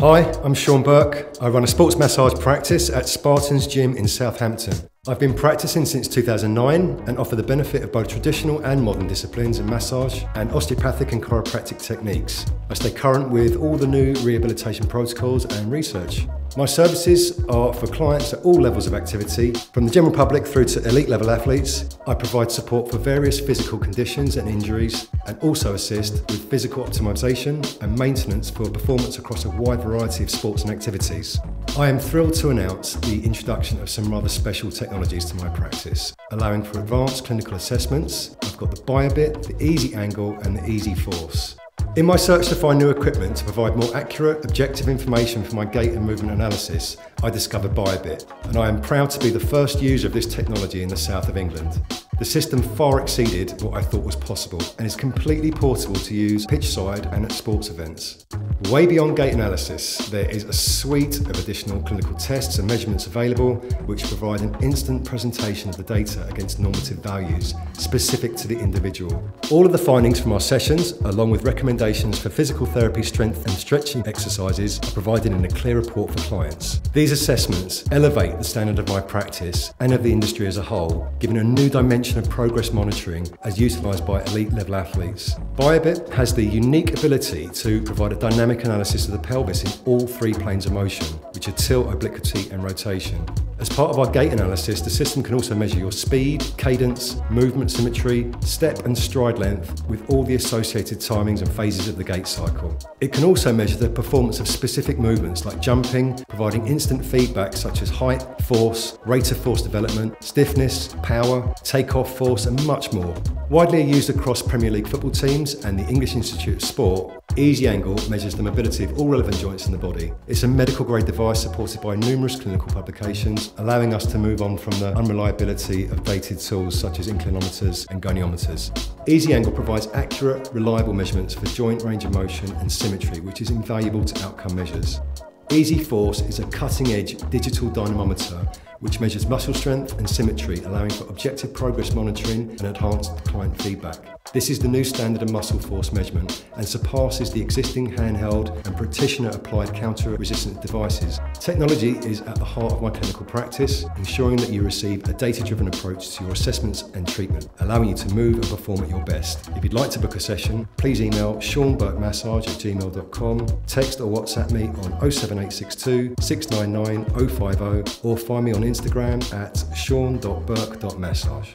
Hi, I'm Sean Burke. I run a sports massage practice at Spartans Gym in Southampton. I've been practicing since 2009 and offer the benefit of both traditional and modern disciplines in massage and osteopathic and chiropractic techniques. I stay current with all the new rehabilitation protocols and research. My services are for clients at all levels of activity, from the general public through to elite level athletes. I provide support for various physical conditions and injuries and also assist with physical optimisation and maintenance for performance across a wide variety of sports and activities. I am thrilled to announce the introduction of some rather special technologies to my practice, allowing for advanced clinical assessments. I've got the baiobit, the EasyAngle and the EasyForce. In my search to find new equipment to provide more accurate, objective information for my gait and movement analysis, I discovered baiobit, and I am proud to be the first user of this technology in the south of England. The system far exceeded what I thought was possible and is completely portable to use pitchside and at sports events. Way beyond gait analysis, there is a suite of additional clinical tests and measurements available which provide an instant presentation of the data against normative values specific to the individual. All of the findings from our sessions, along with recommendations for physical therapy strength and stretching exercises, are provided in a clear report for clients. These assessments elevate the standard of my practice and of the industry as a whole, giving a new dimension of progress monitoring as utilised by elite level athletes. baiobit has the unique ability to provide a dynamic analysis of the pelvis in all three planes of motion, which are tilt, obliquity and rotation. As part of our gait analysis, the system can also measure your speed, cadence, movement symmetry, step and stride length with all the associated timings and phases of the gait cycle. It can also measure the performance of specific movements like jumping, providing instant feedback such as height, force, rate of force development, stiffness, power, takeoff force and much more. Widely used across Premier League football teams and the English Institute of Sport, EasyAngle measures the mobility of all relevant joints in the body. It's a medical grade device supported by numerous clinical publications, allowing us to move on from the unreliability of dated tools such as inclinometers and goniometers. EasyAngle provides accurate, reliable measurements for joint range of motion and symmetry, which is invaluable to outcome measures. EasyForce is a cutting-edge digital dynamometer which measures muscle strength and symmetry, allowing for objective progress monitoring and enhanced client feedback. This is the new standard of muscle force measurement and surpasses the existing handheld and practitioner applied counter resistant devices. Technology is at the heart of my clinical practice, ensuring that you receive a data driven approach to your assessments and treatment, allowing you to move and perform at your best. If you'd like to book a session, please email seanburkemassage at gmail.com, text or WhatsApp me on 07862 699 050 or find me on Instagram at sean.burke.massage.